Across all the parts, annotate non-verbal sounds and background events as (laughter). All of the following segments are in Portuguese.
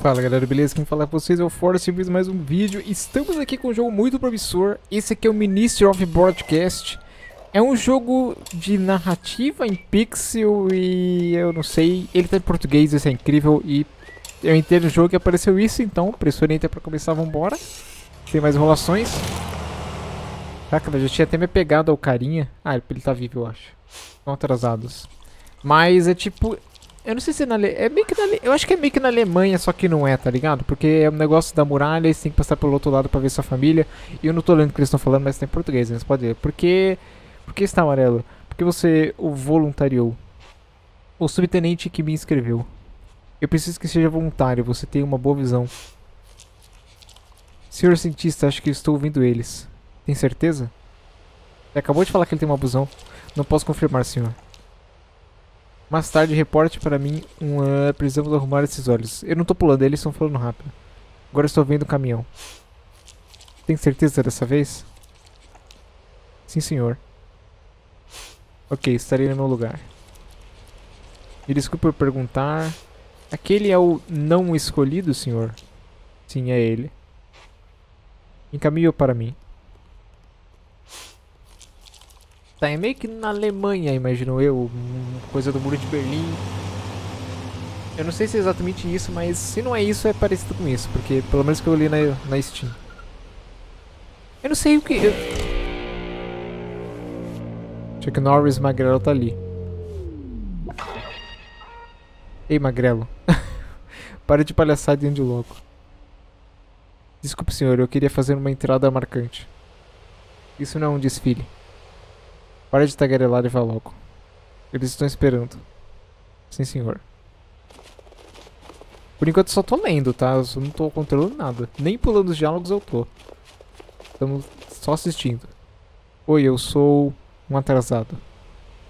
Fala galera, beleza? Quem fala com vocês é o Force e mais um vídeo. Estamos aqui com um jogo muito promissor. Esse aqui é o Ministry of Broadcast. É um jogo de narrativa em pixel e eu não sei, ele tá em português, isso é incrível e eu entendo o jogo e apareceu isso, então pressionei até pra começar, vambora. Tem mais enrolações. Caraca, eu já tinha até me pegado ao carinha. Ah, ele tá vivo, eu acho. Estão atrasados. Mas é tipo, eu não sei se é na Ale... é meio que na Ale... Eu acho que é meio que na Alemanha, só que não é, tá ligado? Porque é um negócio da muralha e você tem que passar pelo outro lado pra ver sua família. E eu não tô lendo o que eles estão falando, mas tá em português, né? Você pode ver. Por que... Por que está amarelo? Porque você o voluntariou. O subtenente que me inscreveu. Eu preciso que seja voluntário, você tem uma boa visão. Senhor cientista, acho que estou ouvindo eles. Tem certeza? Ele acabou de falar que ele tem uma busão. Não posso confirmar, senhor. Mais tarde, reporte para mim uh, precisamos arrumar esses olhos. Eu não tô pulando, eles estão falando rápido. Agora estou vendo o caminhão. Tem certeza dessa vez? Sim, senhor. Ok, estarei no meu lugar. Me desculpe por perguntar. Aquele é o não escolhido, senhor? Sim, é ele. Encaminhou para mim. Tá, é meio que na Alemanha, imagino eu. Coisa do Muro de Berlim. Eu não sei se é exatamente isso, mas se não é isso, é parecido com isso. Porque pelo menos que eu li na, na Steam. Eu não sei o que... Eu... Chuck Norris Magrelo tá ali. Ei, Magrelo. (laughs) Para de palhaçada de louco. Desculpe, senhor, eu queria fazer uma entrada marcante. Isso não é um desfile. Para de tagarelar e vá logo. Eles estão esperando. Sim, senhor. Por enquanto só tô lendo, tá? Eu não tô controlando nada. Nem pulando os diálogos eu tô. Estamos só assistindo. Oi, eu sou um atrasado.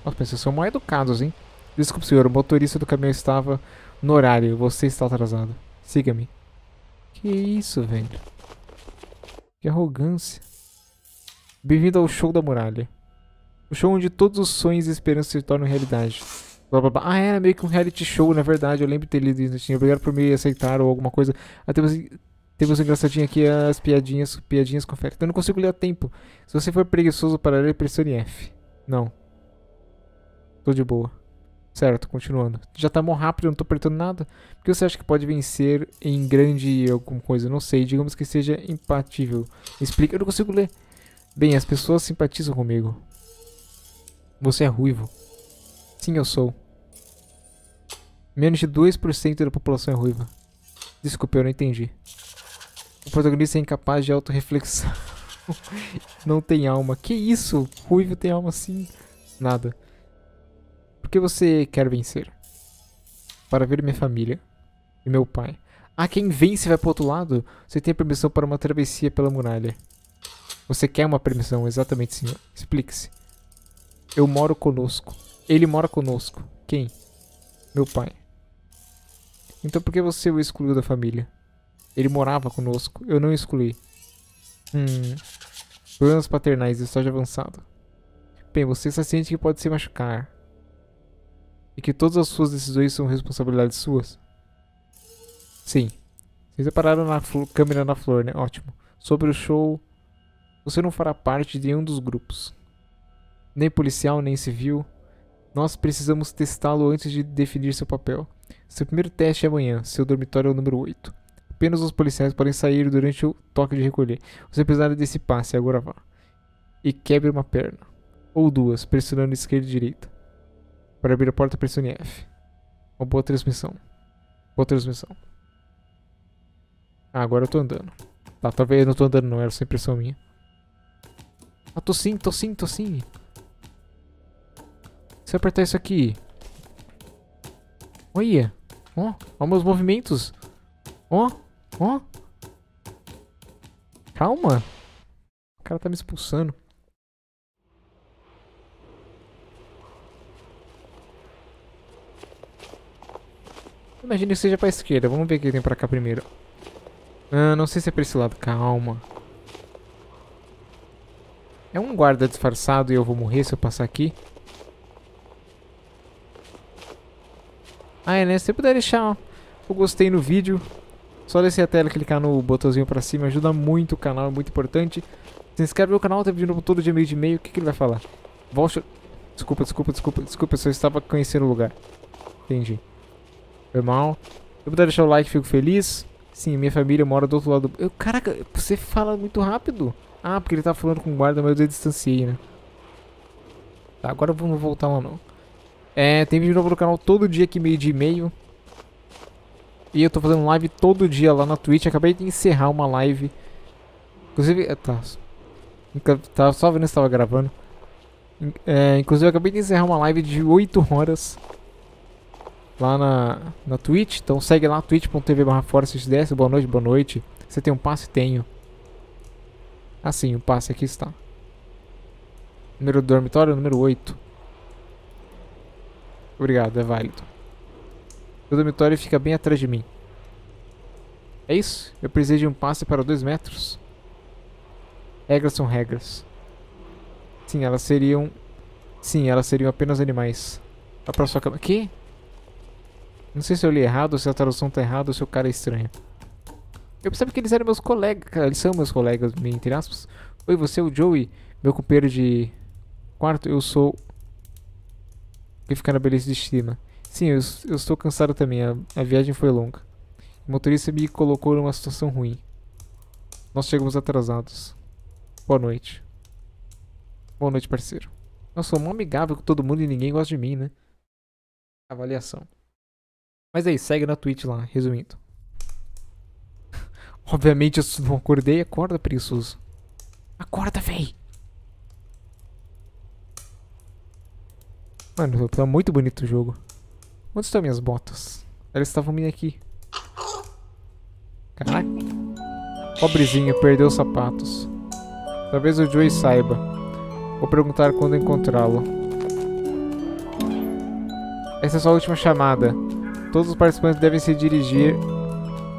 Nossa, vocês são mal educados, hein? Desculpe, senhor. O motorista do caminhão estava no horário. Você está atrasado. Siga-me. Que isso, velho? Que arrogância. Bem-vindo ao show da muralha. O show onde todos os sonhos e esperanças se tornam realidade. Blá, blá, blá. Ah, era meio que um reality show, na verdade. Eu lembro de ter lido isso. Obrigado por me aceitar ou alguma coisa. Ah, temos, temos engraçadinho aqui as piadinhas. Piadinhas confere. Eu não consigo ler a tempo. Se você for preguiçoso para ler, pressione F. Não. Tô de boa. Certo, continuando. Já tá mó rápido, eu não tô apertando nada. Por que você acha que pode vencer em grande alguma coisa? Não sei, digamos que seja impatível. Explica, eu não consigo ler. Bem, as pessoas simpatizam comigo. Você é ruivo. Sim, eu sou. Menos de 2% da população é ruiva. Desculpe, eu não entendi. O protagonista é incapaz de autorreflexão. (laughs) não tem alma. Que isso? Ruivo tem alma sim. Nada. Por que você quer vencer? Para ver minha família e meu pai. Ah, quem vence vai pro outro lado? Você tem permissão para uma travessia pela muralha. Você quer uma permissão, exatamente, senhor. Explique-se. Eu moro conosco. Ele mora conosco. Quem? Meu pai. Então por que você o excluiu da família? Ele morava conosco. Eu não excluí. Hum. Problemas paternais, estágio avançado. Bem, você se sente que pode se machucar. E que todas as suas decisões são responsabilidades suas? Sim. Vocês separaram na câmera na flor, né? Ótimo. Sobre o show, você não fará parte de nenhum dos grupos. Nem policial, nem civil. Nós precisamos testá-lo antes de definir seu papel. Seu primeiro teste é amanhã. Seu dormitório é o número 8. Apenas os policiais podem sair durante o toque de recolher. Você precisará desse passe, agora vá. E quebre uma perna. Ou duas, pressionando esquerda e direita. Para abrir a porta, pressione F. Uma boa transmissão. Boa transmissão. Ah, agora eu tô andando. Tá, talvez eu não tô andando não, era só impressão minha. Ah, tô sim, tô sim, tô sim. Se eu apertar isso aqui... Olha. Ó, ó meus movimentos. Ó, ó. Calma. O cara tá me expulsando. Imagina que seja pra esquerda. Vamos ver o que tem pra cá primeiro. Ah, não sei se é pra esse lado. Calma. É um guarda disfarçado e eu vou morrer se eu passar aqui. Ah, é, né? Se você puder deixar o gostei no vídeo, Só descer a tela clicar no botãozinho pra cima ajuda muito o canal, é muito importante. Se inscreve no canal, tá novo todo dia meio de meio. O que, que ele vai falar? Volte. Desculpa, desculpa, desculpa, desculpa, eu só estava conhecendo o lugar. Entendi. Foi mal. Se puder deixar o like, fico feliz. Sim, minha família mora do outro lado do... Eu, caraca, você fala muito rápido. Ah, porque ele tá falando com o guarda, mas eu distanciei, né? Tá, agora vamos voltar lá não. É, tem vídeo novo no canal todo dia aqui, meio dia e meio. E eu tô fazendo live todo dia lá na Twitch. Acabei de encerrar uma live. Inclusive, é, tá. Tava só vendo se tava gravando. É, inclusive, eu acabei de encerrar uma live de 8 horas lá na, na Twitch. Então segue lá, twitch.tv barra Boa noite, boa noite. Você tem um passe? Tenho. Assim, o passe aqui está. Número do dormitório, número 8. Obrigado, é válido. O dormitório fica bem atrás de mim. É isso? Eu precisei de um passe para 2 metros. Regras são regras. Sim, elas seriam... Sim, elas seriam apenas animais. A próxima cama... Que? Não sei se eu li errado, se a tradução tá errada ou se o cara é estranho. Eu pensava que eles eram meus colegas. Eles são meus colegas, entre aspas. Oi, você é o Joey, meu companheiro de quarto. Eu sou... Que fica na beleza de estima. Sim, eu, eu estou cansado também. A, a viagem foi longa. O motorista me colocou numa situação ruim. Nós chegamos atrasados. Boa noite. Boa noite, parceiro. Nossa, sou mó amigável com todo mundo e ninguém gosta de mim, né? Avaliação. Mas aí, segue na Twitch lá, resumindo. (laughs) Obviamente eu não acordei. Acorda, preguiçoso. Acorda, véi. Mano, tá muito bonito o jogo. Onde estão minhas botas? Elas estavam vindo aqui. Caraca. Pobrezinho, perdeu os sapatos. Talvez o Joey saiba. Vou perguntar quando encontrá-lo. Essa é sua última chamada. Todos os participantes devem se dirigir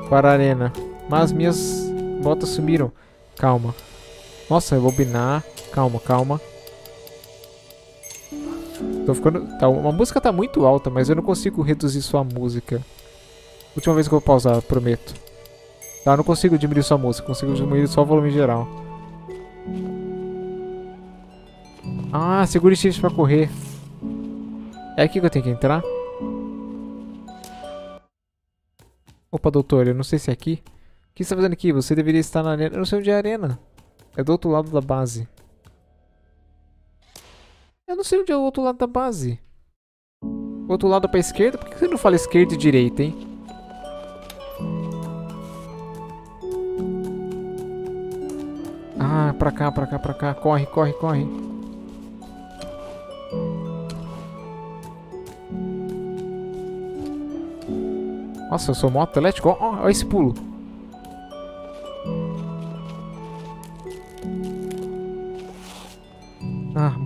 para a arena. Mas minhas botas sumiram. Calma. Nossa, rebobinar. Calma, calma. Tô ficando... Tá, uma música tá muito alta, mas eu não consigo reduzir sua música. Última vez que eu vou pausar, prometo. Tá, eu não consigo diminuir sua música. Consigo diminuir só o volume geral. Ah, segure shift pra correr. É aqui que eu tenho que entrar? Opa, doutor, eu não sei se é aqui. O que você está fazendo aqui? Você deveria estar na arena. Eu não sei onde é a arena. É do outro lado da base. Eu não sei onde é o outro lado da base. Outro lado pra esquerda? Por que você não fala esquerda e direita, hein? Ah, pra cá, pra cá, pra cá. Corre, corre, corre. Nossa, eu sou moto atlético. Olha esse pulo.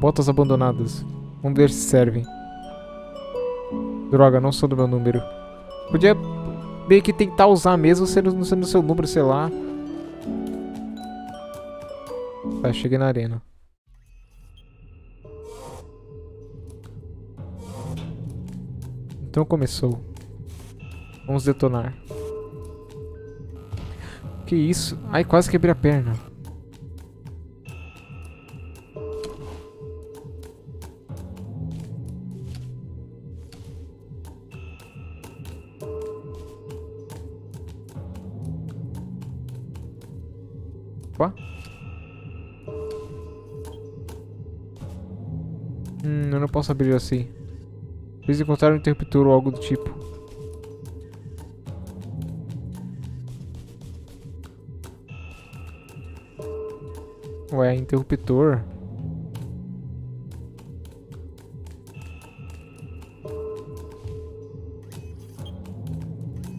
Botas abandonadas. Vamos ver se servem. Droga, não sou do meu número. Podia meio que tentar usar mesmo sendo, sendo seu número, sei lá. Tá, cheguei na arena. Então começou. Vamos detonar. Que isso? Ai, quase quebrei a perna. Hum, eu não posso abrir assim. Preciso encontrar um interruptor ou algo do tipo. Ué, interruptor.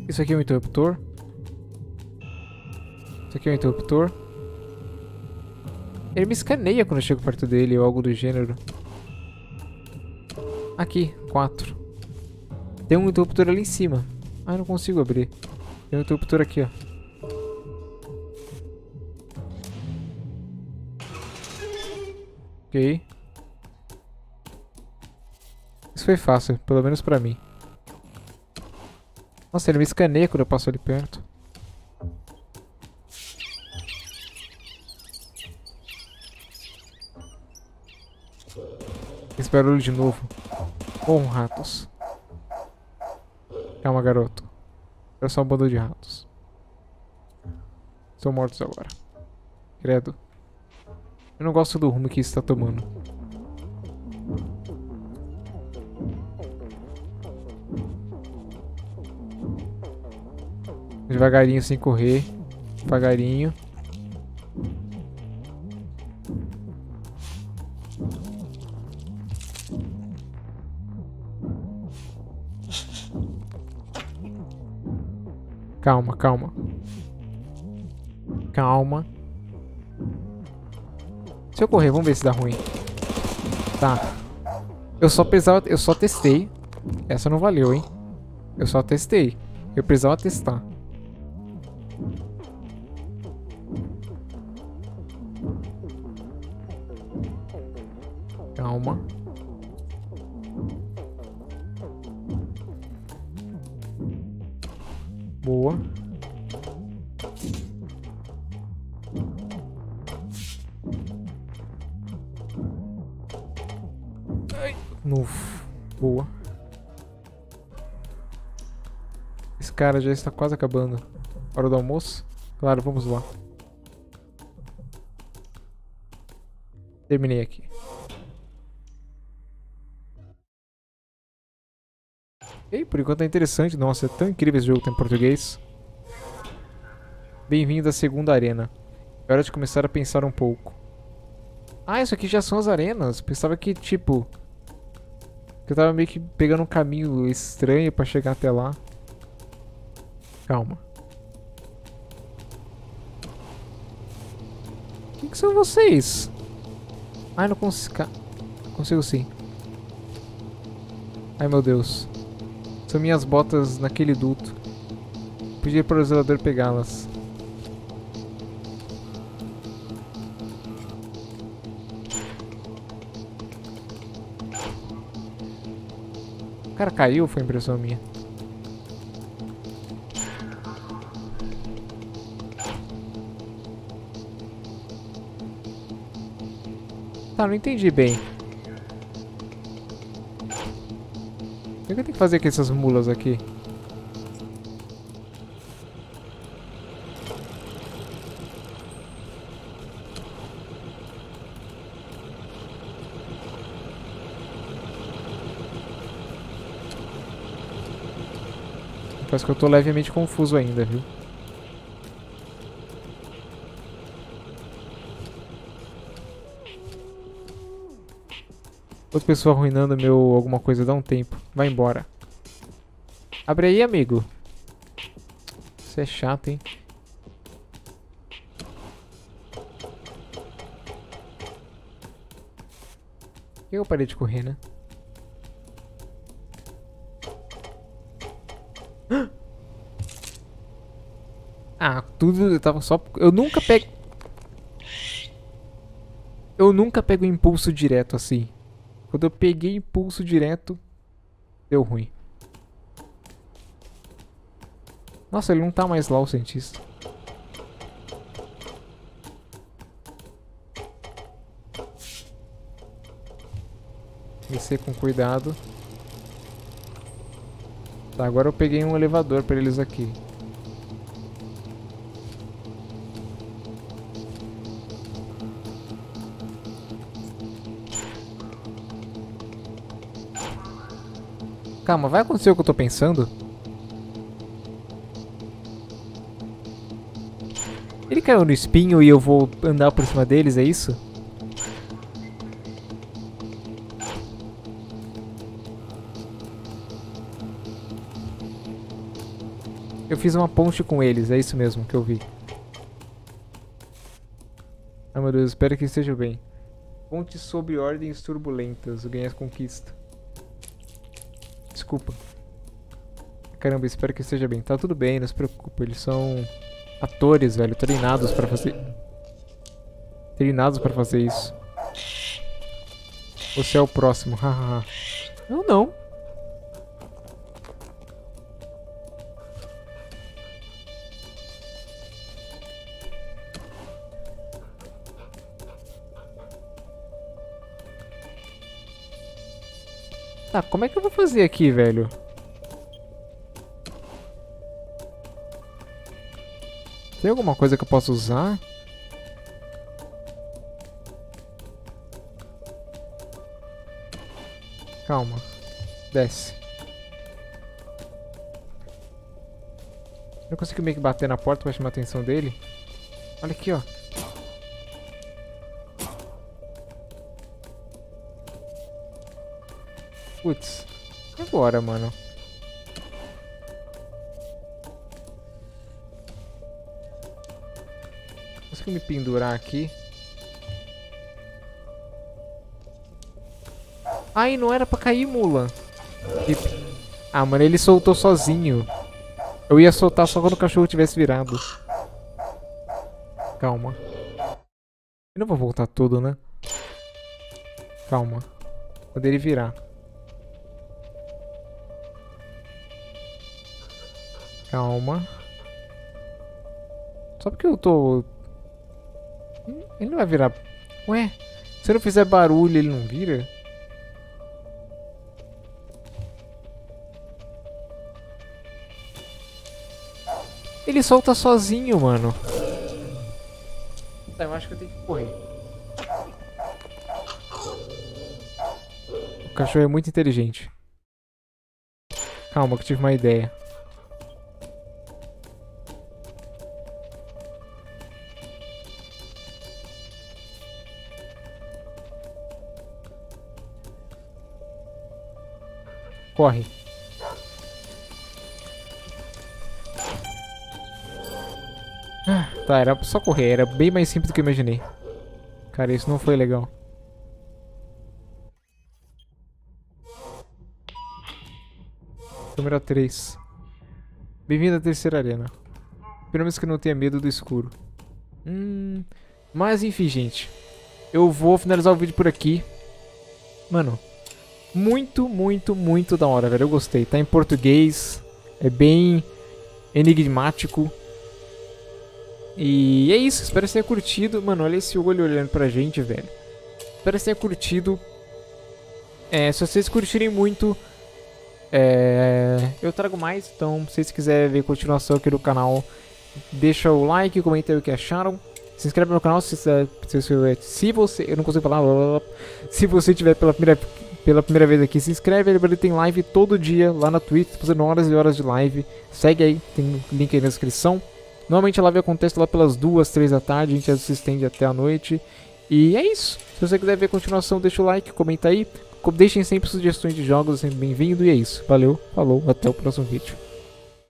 Isso aqui é um interruptor. Isso aqui é um interruptor. Ele me escaneia quando eu chego perto dele ou algo do gênero. Aqui, 4. Tem um interruptor ali em cima. Ah, eu não consigo abrir. Tem um interruptor aqui, ó. Ok. Isso foi fácil, pelo menos pra mim. Nossa, ele me escaneia quando eu passo ali perto. Esse barulho de novo. Bom, ratos. Calma, garoto. É só um bando de ratos. São mortos agora. Credo. Eu não gosto do rumo que isso está tomando. Devagarinho sem correr. Devagarinho. Calma, calma. Calma. Se eu correr, vamos ver se dá ruim. Tá. Eu só precisava... Eu só testei. Essa não valeu, hein? Eu só testei. Eu precisava testar. Calma. Novo. Boa. Esse cara já está quase acabando. Hora do almoço? Claro, vamos lá. Terminei aqui. Ei, por enquanto é interessante. Nossa, é tão incrível esse jogo em português. Bem-vindo à segunda arena. É hora de começar a pensar um pouco. Ah, isso aqui já são as arenas. Pensava que, tipo... Que eu tava meio que pegando um caminho estranho pra chegar até lá. Calma. Quem que são vocês? Ai, não consigo... Consigo sim. Ai, meu Deus. São minhas botas naquele duto. Pedir para o zelador pegá-las. O cara caiu foi impressão minha? Tá, não entendi bem. O que eu tenho que fazer com essas mulas aqui? Parece que eu tô levemente confuso ainda, viu? Outra pessoa arruinando meu alguma coisa, dá um tempo. Vai embora. Abre aí, amigo. Você é chato, hein? Eu parei de correr, né? Ah, tudo eu tava só... Eu nunca pego... Eu nunca pego impulso direto assim. Quando eu peguei impulso direto, deu ruim. Nossa, ele não tá mais lá, o cientista. Descer com cuidado. Tá, agora eu peguei um elevador pra eles aqui. Calma, vai acontecer o que eu tô pensando? Ele caiu no espinho e eu vou andar por cima deles, é isso? Eu fiz uma ponte com eles, é isso mesmo que eu vi. Ah, meu Deus, espero que esteja bem. Ponte sobre ordens turbulentas, ganhei a conquista. Desculpa. Caramba, espero que esteja bem. Tá tudo bem, não se preocupe. Eles são atores, velho. Treinados pra fazer... Treinados pra fazer isso. Você é o próximo, (laughs) hahaha. Eu não. Tá, como é que eu vou fazer aqui, velho? Tem alguma coisa que eu possa usar? Calma. Desce. Eu consigo meio que bater na porta pra chamar a atenção dele. Olha aqui, ó. Putz. Agora, mano? Consigo me pendurar aqui? Ai, não era pra cair, mula. Ah, mano, ele soltou sozinho. Eu ia soltar só quando o cachorro tivesse virado. Calma. Eu não vou voltar tudo, né? Calma. Quando ele virar. Calma. Só porque eu tô... Ele não vai virar... Ué? Se eu não fizer barulho, ele não vira? Ele solta sozinho, mano. Tá, eu acho que eu tenho que correr. O cachorro é muito inteligente. Calma, que eu tive uma ideia. Corre. Tá, era só correr, era bem mais simples do que eu imaginei. Cara, isso não foi legal. Câmera 3. Bem-vindo à terceira arena. Pelo menos que não tenha medo do escuro. Hum, mas enfim, gente. Eu vou finalizar o vídeo por aqui. Mano, muito, muito, muito da hora, velho. Eu gostei. Tá em português. É bem enigmático. E é isso, espero que tenha curtido. Mano, olha esse olho olhando pra gente, velho. Espero que tenha curtido. É, se vocês curtirem muito, é, eu trago mais. Então, se vocês quiserem ver continuação aqui do canal, deixa o like, comenta aí o que acharam. Se inscreve no canal se, se, se, se você. Eu não consigo falar. Se você tiver pela primeira, pela primeira vez aqui, se inscreve. Ele tem live todo dia lá na Twitch, fazendo horas e horas de live. Segue aí, tem link aí na descrição. Normalmente a live acontece lá pelas duas, três da tarde, a gente se estende até a noite. E é isso. Se você quiser ver a continuação, deixa o like, comenta aí. Deixem sempre sugestões de jogos, é sempre bem-vindo. E é isso. Valeu, falou, até o próximo vídeo.